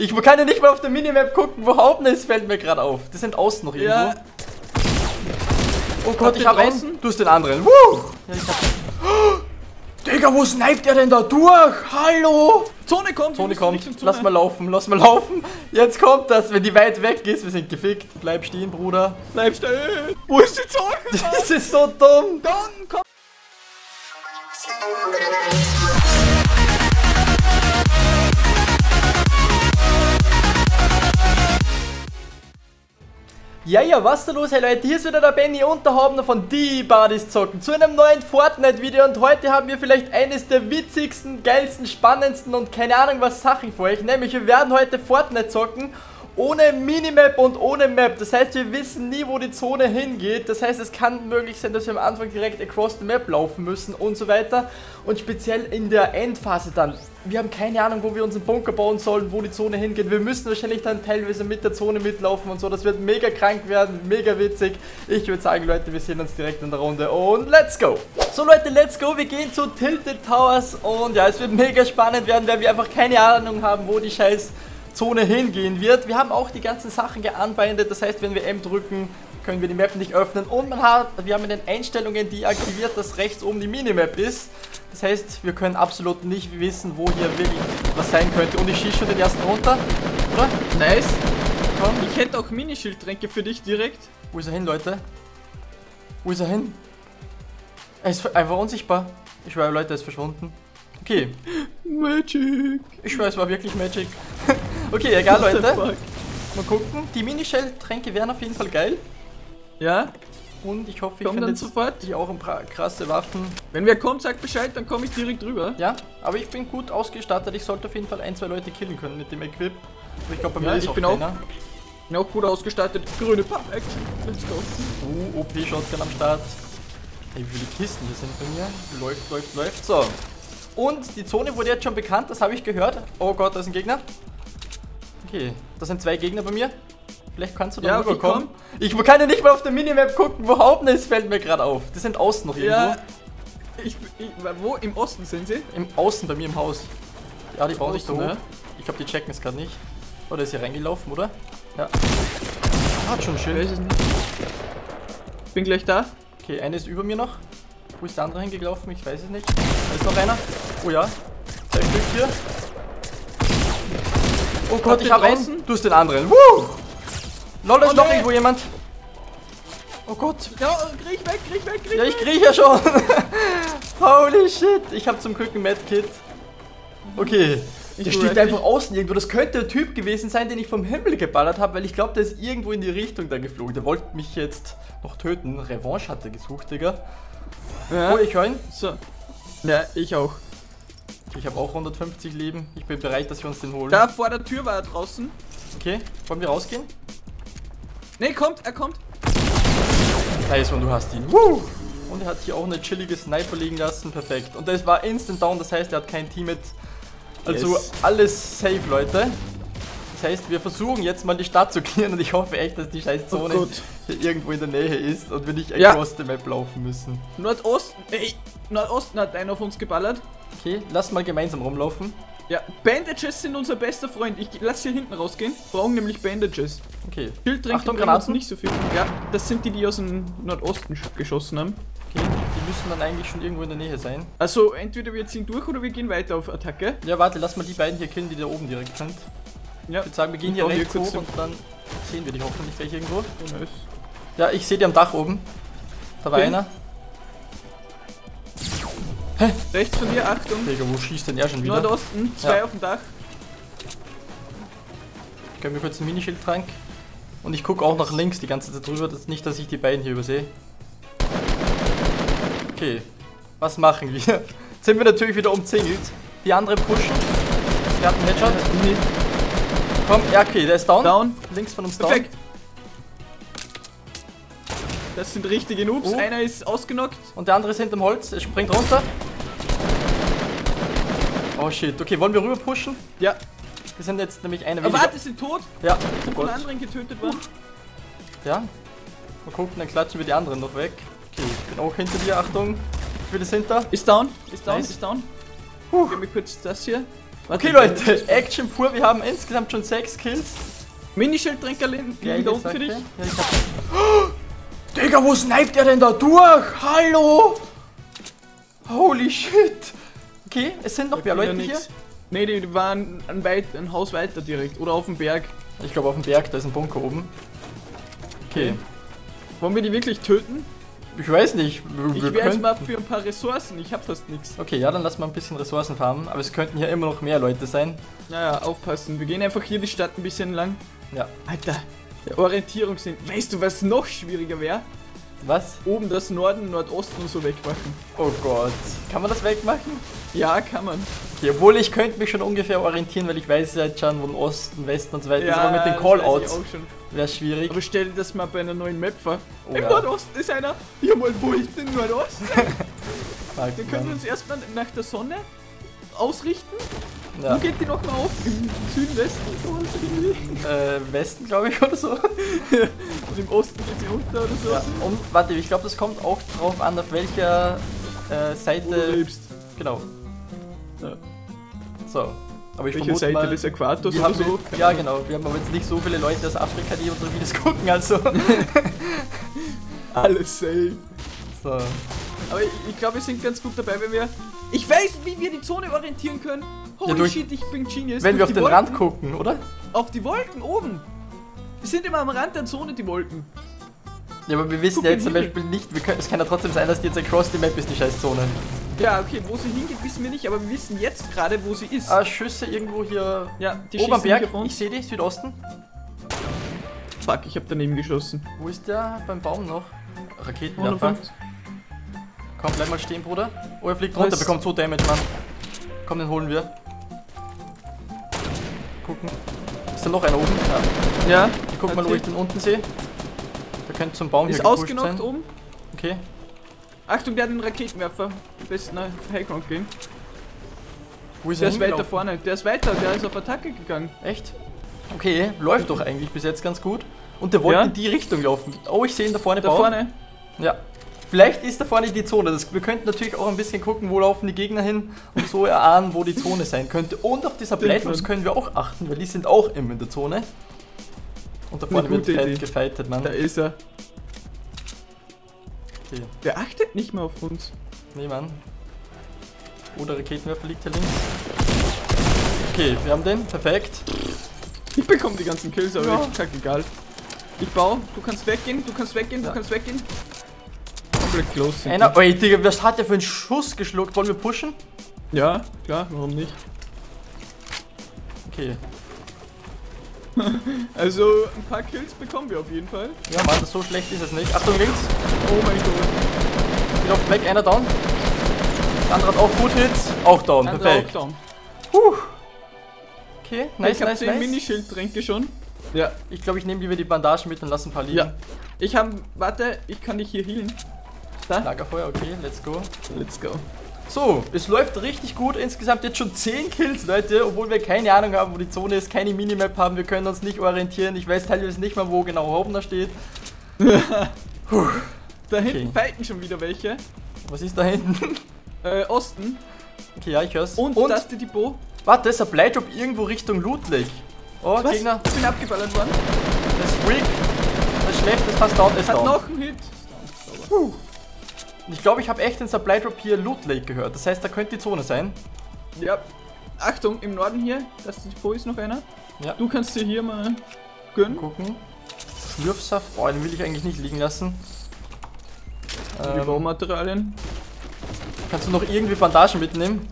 Ich kann ja nicht mal auf der Minimap gucken, wo Haupten ist, fällt mir gerade auf. Das sind außen noch irgendwo. Ja. Oh Gott, ich habe einen. Du hast den anderen. Woo! Ja, ich hab... Digga, wo sniped er denn da durch? Hallo! Zone kommt. Zone kommt. Zone. Lass mal laufen, lass mal laufen. Jetzt kommt das, wenn die weit weg ist. Wir sind gefickt. Bleib stehen, Bruder. Bleib stehen. Wo ist die Zone? Das ist so dumm. Da unten Ja, ja, was da los, hey Leute, hier ist wieder der Benny und der Habener von Die Buddies Zocken. Zu einem neuen Fortnite-Video und heute haben wir vielleicht eines der witzigsten, geilsten, spannendsten und keine Ahnung was Sachen für euch, nämlich wir werden heute Fortnite zocken ohne Minimap und ohne Map, das heißt wir wissen nie, wo die Zone hingeht, das heißt es kann möglich sein, dass wir am Anfang direkt across the map laufen müssen und so weiter. Und speziell in der Endphase dann, wir haben keine Ahnung, wo wir unseren Bunker bauen sollen, wo die Zone hingeht, wir müssen wahrscheinlich dann teilweise mit der Zone mitlaufen und so, das wird mega krank werden, mega witzig, ich würde sagen Leute, wir sehen uns direkt in der Runde und let's go! So Leute, let's go, wir gehen zu Tilted Towers und ja, es wird mega spannend werden, weil wir einfach keine Ahnung haben, wo die scheiß Zone hingehen wird. Wir haben auch die ganzen Sachen geanbindet, das heißt, wenn wir M drücken, können wir die Map nicht öffnen und man hat, wir haben in den Einstellungen deaktiviert, dass rechts oben die Minimap ist. Das heißt, wir können absolut nicht wissen, wo hier wirklich was sein könnte und ich schieße schon den ersten runter, oder? Nice. Komm. Ich hätte auch Minischildtränke für dich direkt. Wo ist er hin, Leute? Wo ist er hin? Er ist einfach unsichtbar. Ich schwöre, Leute, er ist verschwunden. Okay, Magic. ich schwöre, es war wirklich Magic. Okay, egal, Leute. Mal gucken. Die Minischell-Tränke wären auf jeden Fall geil. Ja, Und ich hoffe, ich Komm finde dann sofort. hier auch ein paar krasse Waffen. wenn wer kommt, sagt Bescheid, dann komme ich direkt rüber. Ja, aber ich bin gut ausgestattet. Ich sollte auf jeden Fall ein, zwei Leute killen können mit dem Equip. Aber ich glaube, bei mir Ja, ist ich auch bin auch- keiner. Bin auch gut ausgestattet. Grüne Pump-Action. Let's go. Uh, OP-Shotgun am Start. Hey, wie viele Kisten hier sind bei mir? Läuft, läuft, läuft. So. Und die Zone wurde jetzt schon bekannt, das habe ich gehört. Oh Gott, da ist ein Gegner. Okay, das sind zwei Gegner bei mir. Vielleicht kannst du da Ja, rüberkommen. Ich kann ja nicht mal auf der Minimap gucken, wo Haupten ist, fällt mir gerade auf. Die sind außen noch irgendwo. Ja. Ich, ich, wo? Im Osten sind sie? Im Außen bei mir im Haus. Ja, die bauen sich da hoch. ne? Ich glaube, die checken es gerade nicht. Oder ist hier reingelaufen, oder? Ja. Hat schon schön. nicht. Bin gleich da. Okay, eine ist über mir noch. Wo ist der andere hingelaufen? Ich weiß es nicht. Da ist noch einer. Oh ja. Zwei Stück hier. Oh Gott, ich habe einen. Du hast den anderen. Woo! Lol, da ist Oh noch nee. irgendwo jemand. Oh Gott. Ja, krieg weg, krieg weg, krieg Ja, weg. ich kriege ja schon. Holy shit. Ich habe zum Glück ein Medkit. Okay. Der Ich steht ready. einfach außen irgendwo. Das könnte der Typ gewesen sein, den ich vom Himmel geballert habe, weil ich glaube, der ist irgendwo in die Richtung da geflogen. Der wollte mich jetzt noch töten. Revanche hat er gesucht, Digga. Ja. Oh, ich höre ihn. So. Ja, ich auch. Ich habe auch 150 Leben. Ich bin bereit, dass wir uns den holen. Da vor der Tür war er draußen. Okay, wollen wir rausgehen? Ne, kommt, er kommt. Nice, und du hast ihn. Woo! Und er hat hier auch eine chillige Sniper liegen lassen. Perfekt. Und das war instant down, das heißt, er hat kein Team mit. Also Yes. alles safe, Leute. Das heißt, wir versuchen jetzt mal die Stadt zu clearen und ich hoffe echt, dass die scheiß Zone Gott. hier irgendwo in der Nähe ist und wir nicht Ja. across the map laufen müssen. Nordosten. Ey, Nordosten hat einer auf uns geballert. Okay, lass mal gemeinsam rumlaufen. Ja, Bandages sind unser bester Freund. Ich lass hier hinten rausgehen. Brauchen nämlich Bandages. Okay. Schildtränke Achtung, Granaten. nicht so viel. Ja, das sind die, die aus dem Nordosten sch- geschossen haben. Okay, die müssen dann eigentlich schon irgendwo in der Nähe sein. Also, entweder wir ziehen durch oder wir gehen weiter auf Attacke. Ja, warte, lass mal die beiden hier killen, die da oben direkt sind. Ja, Ich würde sagen, wir gehen hier hier rechts kurz hoch und dann sehen wir die hoffentlich gleich irgendwo. nice. Ja, ich sehe die am Dach oben. Da war Okay. einer. Rechts von dir, Achtung. Digga, wo schießt denn er schon wieder? Nordosten, zwei Ja. auf dem Dach. Ich gönn mir kurz einen Minischildtrank. Und ich gucke auch nach links die ganze Zeit drüber, das nicht, dass ich die beiden hier übersehe. Okay, was machen wir? Jetzt sind wir natürlich wieder umzingelt. Die andere pushen. Der hat einen Headshot. Komm, ja, okay, der ist down. Down. Links von uns down. Perfekt. Das sind richtige Noobs. Oh. Einer ist ausgenockt. Und der andere ist hinterm Holz. Er springt runter. Oh shit. Okay, wollen wir rüber pushen? Ja. Wir sind jetzt nämlich eine Aber weniger. warte, sind tot. Ja, Sind von anderen getötet worden. Ja. Mal gucken, dann klatschen wir die anderen noch weg. Okay, ich bin auch hinter dir. Achtung. Ich will das hinter. Ist down. Ist down. Nice. Ist down. Puh. Gib mir kurz das hier. Okay, Leute, Action pur. Wir haben insgesamt schon 6 Kills. Minischildtränker liegen Geile da unten für dich. Ja, ich hab... Oh, Digga, wo sniped er denn da durch? Hallo? Holy shit. Okay, es sind noch mehr Leute hier. nix. Nee, die, die waren ein, weit, ein Haus weiter direkt. Oder auf dem Berg. Ich glaube auf dem Berg, da ist ein Bunker oben. Okay. Wollen wir die wirklich töten? Ich weiß nicht. Wir, Ich wäre mal für ein paar Ressourcen. Ich hab fast nichts. Okay, ja, dann lassen wir ein bisschen Ressourcen farmen. Aber es könnten hier immer noch mehr Leute sein. Naja, aufpassen. Wir gehen einfach hier die Stadt ein bisschen lang. Ja. Alter, der Orientierungssinn. Weißt du, was noch schwieriger wäre? Was? Oben das Norden, Nordosten und so wegmachen. Oh Gott. Kann man das wegmachen? Ja, kann man. Okay, obwohl ich könnte mich schon ungefähr orientieren, weil ich weiß ja jetzt schon, wo Osten, Westen und so weiter ist. Aber mit den Callouts wäre schwierig. Aber stell dir das mal bei einer neuen Map vor. Oh Im ja. Nordosten ist einer. Ja, mal, wo ist denn Nordosten? Können wir Mann. uns erstmal nach der Sonne ausrichten. ja. Wo geht die nochmal auf? Im Süden, Westen? Irgendwie. äh, Westen, glaube ich, oder so. Und im Osten geht sie unter oder so. Ja. Und warte, ich glaube, das kommt auch drauf an, auf welcher äh, Wo du Seite. lebst. Genau. Ja. So. Aber ich Welche Seite mal, des Äquators oder so? wir, ja genau, wir haben aber jetzt nicht so viele Leute aus Afrika, die unsere Videos gucken, also. Alles safe. so. Aber ich, ich glaube, wir sind ganz gut dabei, wenn wir. Ich weiß, wie wir die Zone orientieren können. Holy durch- shit, ich bin Genius. Wenn wir auf den die Rand Wolken- gucken, oder? Auf die Wolken oben. Die sind immer am Rand der Zone, die Wolken. Ja, aber wir wissen Guck ja jetzt zum Beispiel nicht, wir können, es kann ja trotzdem sein, dass die jetzt across the map ist, die Scheißzone. Ja, okay, wo sie hingeht, wissen wir nicht, aber wir wissen jetzt gerade, wo sie ist. Ah, Schüsse irgendwo hier ja, die oben am Berg. Ich sehe die, Südosten. Fuck, ich habe daneben geschossen. Wo ist der? Beim Baum noch. Raketenwerfer. 150. Komm, bleib mal stehen, Bruder. Oh, er fliegt runter, bekommt so Damage, Mann. Komm, den holen wir. Gucken. Ist da noch einer oben? Ja. Ja, Ich guck mal, wo ich den unten sehe. Der könnte zum Baum ist hier gepusht ausgenockt sein. oben. Okay. Achtung, der hat einen Raketenwerfer. Am besten nach Highground gehen. Wo ist Der er ist weiter vorne. Der ist weiter, der ist auf Attacke gegangen. Echt? Okay, läuft doch eigentlich bis jetzt ganz gut. Und der wollte Ja. in die Richtung laufen. Oh, ich sehe ihn da vorne Da bauen. vorne. Ja. Vielleicht ist da vorne die Zone. Das, wir könnten natürlich auch ein bisschen gucken, wo laufen die Gegner hin und so erahnen, wo die Zone sein könnte. Und auf dieser schon. können wir auch achten, weil die sind auch immer in der Zone. Und da vorne wird Idee. gefightet, Mann. Da ist er. Okay. Der achtet nicht mehr auf uns. Nee, Mann. Oder Raketenwerfer liegt hier links. Okay, wir haben den. Perfekt. Ich bekomme die ganzen Kills, aber Ja. ich egal. Ich baue, du kannst weggehen, du kannst weggehen, Ja. du kannst weggehen. Komplett close. sind Einer. Ey, Digga, was hat der für einen Schuss geschluckt? Wollen wir pushen? Ja, klar, warum nicht? Okay. Also, ein paar Kills bekommen wir auf jeden Fall. Ja, Mann, so schlecht ist es nicht. Achtung, links. Oh mein Gott. Geht auf weg, einer down. Der andere hat auch gut Hits. Auch down, perfekt. auch down. Puh. Okay, nice, ich habe nice, 10 nice. Minischildtränke schon. Ja. Ich glaube, ich nehme lieber die Bandagen mit und lasse ein paar liegen. Ja. Ich habe, warte, ich kann dich hier healen. Da. Lagerfeuer, okay, let's go. Let's go. So, es läuft richtig gut. Insgesamt jetzt schon 10 Kills, Leute. Obwohl wir keine Ahnung haben, wo die Zone ist, keine Minimap haben. Wir können uns nicht orientieren. Ich weiß teilweise nicht mal, wo genau Hauptner steht. Da hinten Okay. fighten schon wieder welche. Was ist da hinten? Äh, Osten. Okay, ja, ich hör's. Und, und das ist die Depot. warte, Supply Drop irgendwo Richtung Loot Lake. Oh, Was? Gegner, Ich bin abgeballert worden. das ist weak. Das ist schlecht, das ist fast down, ist Hat down. noch einen Hit. Und Ich glaube, ich habe echt den Supply Drop hier Loot Lake gehört. Das heißt, da könnte die Zone sein. Ja. Achtung, im Norden hier, das Depot ist noch einer. Ja. Du kannst dir hier mal gönnen. Gucken. Schlürfsaft. Boah, den will ich eigentlich nicht liegen lassen. Die Ähm, Baumaterialien. kannst du noch irgendwie Bandagen mitnehmen?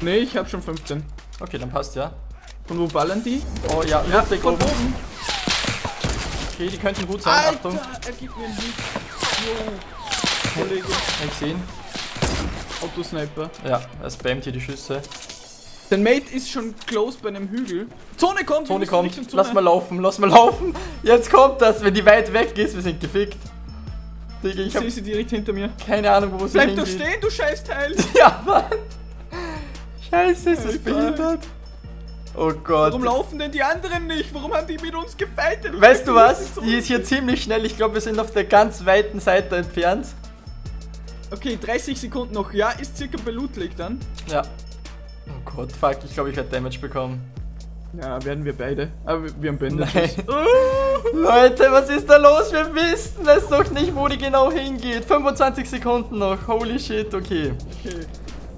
Nee, ich habe schon 15. Okay, dann passt ja. Und wo ballern die? Oh ja, Ja, Lake von oben. oben. Okay, die könnten gut sein. Alter, Achtung. er gibt mir einen Hit. Kollege. Hab ich sehen. Autosniper. Ja, er spammt hier die Schüsse. Dein Mate ist schon close bei einem Hügel. Zone kommt, Zone kommt. Zone. Lass mal laufen, lass mal laufen. Jetzt kommt das, wenn die weit weg ist, wir sind gefickt. Digga, ich Ich sehe sie direkt hinter mir. keine Ahnung, wo sie Bleib doch hingeht. stehen, du Scheißteil! Ja, Mann. Scheiße, ist das behindert. Oh Gott. Warum laufen denn die anderen nicht? Warum haben die mit uns gefightet? Weißt du was? Die ist hier ziemlich schnell. Ich glaube, wir sind auf der ganz weiten Seite entfernt. Okay, 30 Sekunden noch. Ja, ist circa bei Loot Lake dann. Ja. Oh Gott, fuck, ich glaube, ich werde Damage bekommen. Ja, werden wir beide. Aber wir haben Bänder. Nein. Leute, was ist da los? Wir wissen es doch nicht, wo die genau hingeht. 25 Sekunden noch. Holy shit, okay. Okay.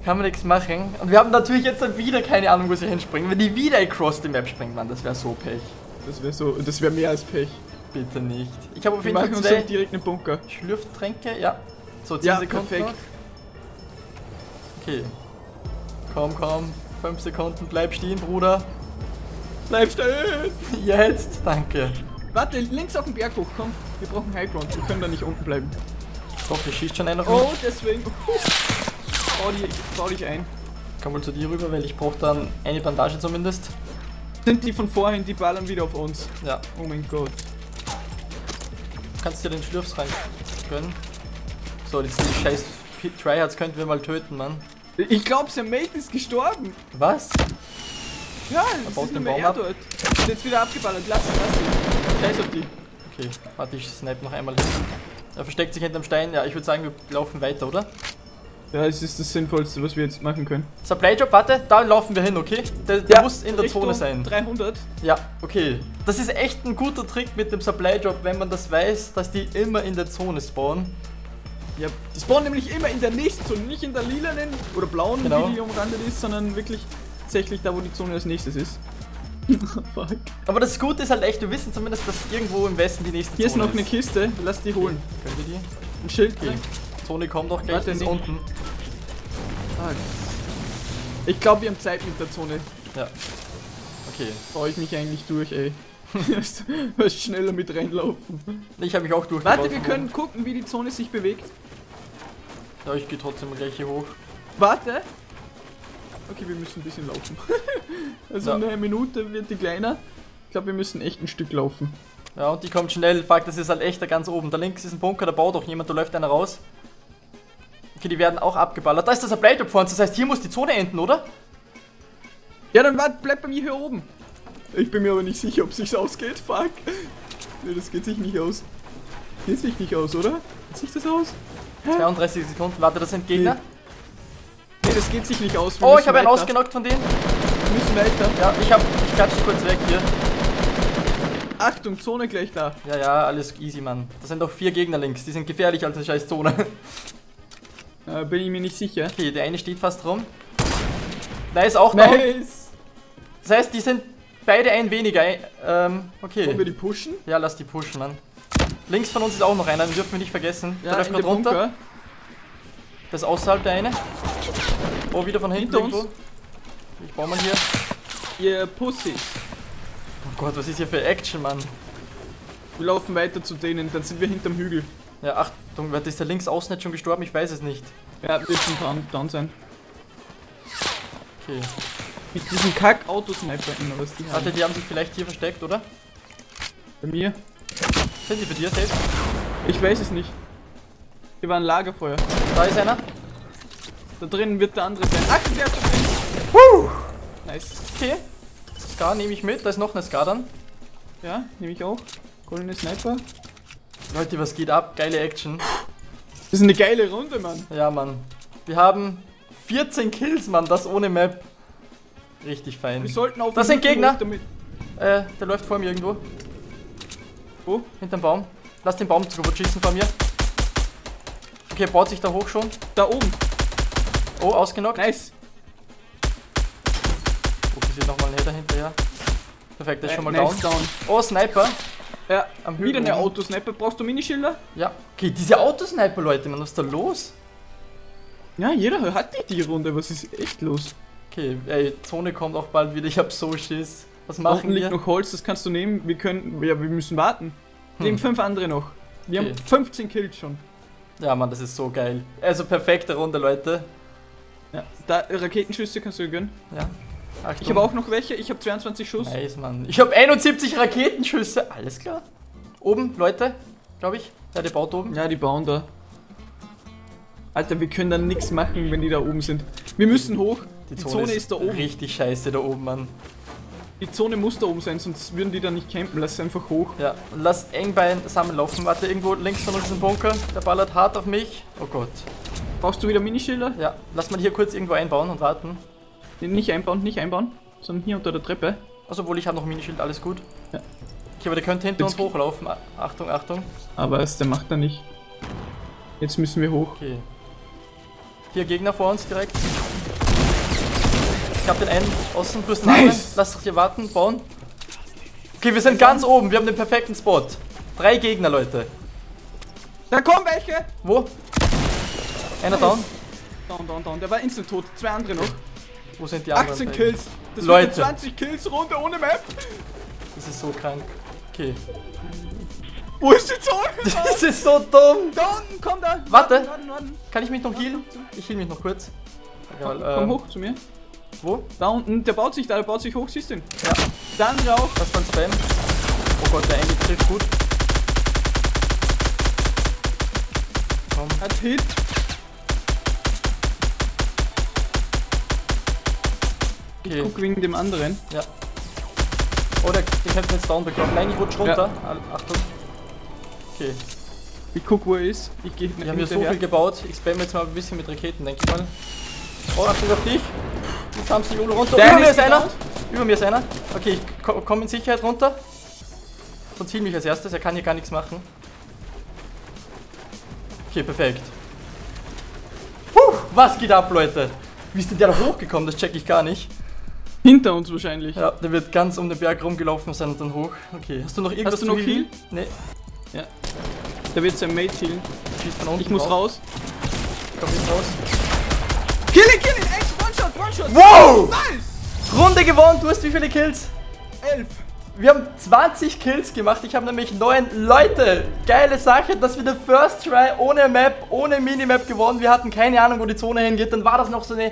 Kann man nichts machen. Und wir haben natürlich jetzt dann wieder keine Ahnung, wo sie hinspringen. Wenn die wieder across die Map springt, Mann, das wäre so Pech. Das wäre so, das wäre mehr als Pech. Bitte nicht. Ich habe auf jeden Fall zwei direkt einen Bunker. Schlürftränke. Ja. So, 10 Ja, Sekunden perfekt. noch. Okay. Komm, komm. 5 Sekunden. Bleib stehen, Bruder. Bleib stehen! Jetzt. Danke. Warte, links auf den Berg hoch, komm. Wir brauchen Highground, wir können da nicht unten bleiben. Doch, hier schießt schon einer Oh, rum. deswegen. Bau, die, bau dich ein. Komm mal zu dir rüber, weil ich brauche dann eine Bandage zumindest. Sind die von vorhin, die ballern wieder auf uns. Ja. Oh mein Gott. Du kannst dir den Schlürfs rein gönnen. So, die, scheiß Tryhards könnten wir mal töten, Mann. Ich glaube, sein Mate ist gestorben. Was? Ja, baut das ist den Baum er ab. dort. Ist jetzt wieder abgeballert. Lass ihn, lass ihn. Scheiß auf die. Okay, warte, ich snipe noch einmal hin. Er versteckt sich hinterm Stein. Ja, ich würde sagen, wir laufen weiter, oder? Ja, es ist das Sinnvollste, was wir jetzt machen können. Supply Job, warte, da laufen wir hin, okay? Der, der muss in der Richtung Zone sein. 300. Ja, okay. Das ist echt ein guter Trick mit dem Supply Job, wenn man das weiß, dass die immer in der Zone spawnen. Ja, die spawnen nämlich immer in der nächsten Zone, nicht in der lilanen oder blauen, Genau. die umrandet ist, sondern wirklich tatsächlich da, wo die Zone als nächstes ist. Fuck. Aber das Gute ist halt echt, wir wissen zumindest, dass irgendwo im Westen die nächste Hier ist Zone noch eine Kiste, lass die holen. Könnt ihr die? Ein Schild drin. Zone kommt doch gleich nicht. unten. Fuck. Ich glaube, wir haben Zeit mit der Zone. Ja. Okay. Baue ich mich eigentlich durch, ey. Was schneller mit reinlaufen. Ich habe mich auch durchgebaut. Warte, wir können gucken, wie die Zone sich bewegt. Ja, ich gehe trotzdem gleich hier hoch. Warte. Okay, wir müssen ein bisschen laufen. also Ja. eine Minute wird die kleiner. Ich glaube, wir müssen echt ein Stück laufen. Ja, und die kommt schnell. Fuck, das ist halt echt da ganz oben. Da links ist ein Bunker, da baut doch jemand, da läuft einer raus. Okay, die werden auch abgeballert. Da ist das Job vor uns, das heißt, hier muss die Zone enden, oder? Ja, dann bleib bei mir hier oben. Ich bin mir aber nicht sicher, ob sich's ausgeht. Fuck. Nee, das geht sich nicht aus. Geht sich nicht aus, oder? Geht sich das aus? 32 Sekunden. Warte, das sind Gegner. Nee, das geht sich nicht aus. Wir Oh, ich habe einen ausgenockt von denen. Wir müssen weiter. Ja, ich hab. Ich klatsch kurz weg hier. Achtung, Zone gleich da. Ja, ja, alles easy, Mann. Das sind doch vier Gegner links. Die sind gefährlich als eine scheiß Zone. Äh, bin ich mir nicht sicher. Okay, der eine steht fast rum. Da ist auch noch. Nice. Das heißt, die sind beide ein weniger. Ähm, Wollen wir okay. die pushen? Ja, lass die pushen, Mann. Links von uns ist auch noch einer, den dürfen wir nicht vergessen. der läuft gerade runter. Bunker. Das ist außerhalb der eine. Oh, wieder von hinten Hinter uns. irgendwo. Ich baue mal hier. Ihr Pussy. Oh Gott, was ist hier für Action, Mann? Wir laufen weiter zu denen, dann sind wir hinterm Hügel. Ja, Achtung, wer- ist der links außen nicht schon gestorben? Ich weiß es nicht. Ja, wird schon dran, dran sein. Okay. Mit diesem Kack-Autosniper immer, was die haben. Warte, die haben sich vielleicht hier versteckt, oder? Bei mir? Sind die bei dir safe? Ich weiß es nicht. Hier war ein Lagerfeuer. Da ist einer. Da drinnen wird der andere sein. Ach, der ist da drin. Nice. Okay. Scar nehme ich mit. Da ist noch eine Scar dann. Ja, nehme ich auch. Goldene Sniper. Leute, was geht ab? Geile Action. Das ist eine geile Runde, Mann. Ja, Mann. Wir haben 14 Kills, Mann. Das ohne Map. Richtig fein. Wir sollten auf Das sind Gegner. Äh, der läuft vor mir irgendwo. Wo? Hinterm Baum. Lass den Baum kaputt schießen vor mir. Okay, er baut sich da hoch schon. Da oben. Oh, ausgenockt. Nice. Fokussiert nochmal ein Header hinterher. Perfekt, der ist schon mal Äh, nice down. down. Oh, Sniper. Ja, Am Hügel wieder eine. Autosniper. Brauchst du Minischilder? Ja. Okay, diese Autosniper, Leute, man, was ist da los? Ja, jeder hat die, die Runde. Was ist echt los? Okay, ey, Zone kommt auch bald wieder. Ich hab so Schiss. Was machen unten liegt wir? noch Holz, das kannst du nehmen. Wir können. Ja, wir müssen warten. Wir Hm. nehmen fünf andere noch. Wir Okay. haben 15 Kills schon. Ja, Mann, das ist so geil. Also perfekte Runde, Leute. Ja. Da, Raketenschüsse kannst du dir gönnen. Ja. Achtung. Ich habe auch noch welche. Ich habe 22 Schuss. Nice, Mann. Ich habe 71 Raketenschüsse. Alles klar. Oben, Leute, glaube ich. Ja, der baut oben. Ja, die bauen da. Alter, wir können da nichts machen, wenn die da oben sind. Wir müssen hoch. Die, Zone, ist, da oben. Richtig scheiße da oben, Mann. Die Zone muss da oben sein, sonst würden die da nicht campen. Lass sie einfach hoch. Ja, und lass Engbein zusammenlaufen. Warte, irgendwo links von uns ist ein Bunker. Der ballert hart auf mich. Oh Gott. Brauchst du wieder Minischilder? Ja, lass mal hier kurz irgendwo einbauen und warten. Nicht einbauen, nicht einbauen, sondern hier unter der Treppe. Also, obwohl ich habe noch Minischild, alles gut. Ja. Okay, aber der könnte hinter Jetzt- uns hochlaufen. Achtung, Achtung. Aber es, der macht er nicht. Jetzt müssen wir hoch. Okay. Hier Gegner vor uns direkt. Ich hab den einen außen, du den Nice. Lass uns hier warten, bauen. Okay, wir sind ganz oben, wir haben den perfekten Spot. Drei Gegner, Leute. Da kommen welche! Wo? Einer down. Down, down, down. Der war instant tot. Zwei andere noch. Wo sind die anderen? 18 drei? Kills. Das Leute. wird eine 20 Kills Runde ohne Map. Das ist so krank. Okay. Wo ist die Zone? Das ist so dumm. da unten, komm da. Warte. Warten, warten, warten. Kann ich mich noch healen? Ich heal mich noch kurz. Komm, Egal, komm ähm, hoch zu mir. Wo? Da unten, der baut sich da, der baut sich hoch, siehst du ihn? Ja. Andere auch. Das war ein Spam. Oh Gott, der Andy trifft gut. Komm. Hat Hit. Okay. Guck wegen dem anderen. Ja. Oh, der, der könnte jetzt down bekommen. Nein, ich rutsch runter. Al- Achtung. Okay. Ich guck, wo er ist. Ich gehe Wir haben hier so viel gebaut. Ich spam jetzt mal ein bisschen mit Raketen, denke ich mal. Oh, Achtung auf dich. Du kamst nicht runter. Der Über eine mir ist einer. Über mir ist einer. Okay, ich ko- komme in Sicherheit runter. Sonst heal mich als erstes. Er kann hier gar nichts machen. Okay, perfekt. Puh, was geht ab, Leute? Wie ist denn der da hochgekommen? Das check ich gar nicht. Hinter uns wahrscheinlich. Ja, der wird ganz um den Berg rumgelaufen sein und dann hoch. Okay, hast du noch irgendwas Hast du noch zu Heal? Nee, Der wird sein Mate healen. schießt von unten Ich muss raus. Komm jetzt raus. Kill ihn, kill ihn! Echt, One-Shot, One-Shot! Wow! Nice! Runde gewonnen, du hast wie viele Kills? Elf. Wir haben 20 Kills gemacht, ich habe nämlich 9 Leute. Geile Sache, dass wir den First Try ohne Map, ohne Minimap gewonnen. Wir hatten keine Ahnung, wo die Zone hingeht. Dann war das noch so eine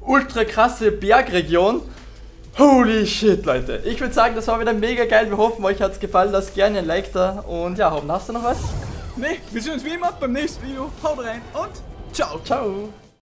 ultra krasse Bergregion. Holy shit, Leute. Ich würde sagen, das war wieder mega geil. Wir hoffen, euch hat es gefallen. Lasst gerne ein Like da. Und ja, Hoffen, hast du noch was? Nee, wir sehen uns wie immer beim nächsten Video. Haut rein und ciao. Ciao.